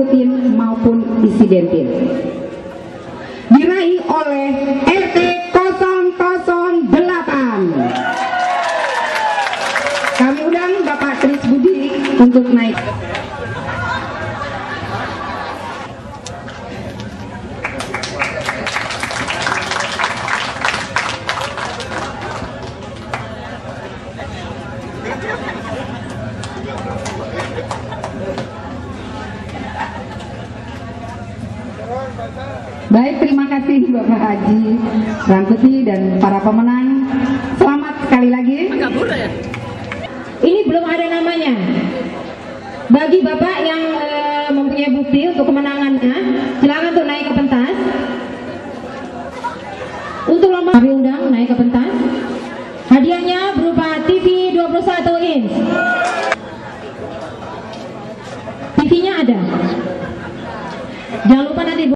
rutin maupun disidentin. Diraih oleh RT 008. Kami undang Bapak Tris Budi untuk naik. Baik, terima kasih Bapak Haji Rangkuti dan para pemenang. Selamat sekali lagi. Ini belum ada namanya. Bagi Bapak yang eh, mempunyai bukti untuk kemenangannya, silakan untuk naik ke pentas. Untuk lomba kami undang naik ke pentas. Hadiahnya berupa TV 21 inch. TV-nya ada. Jangan lupa nanti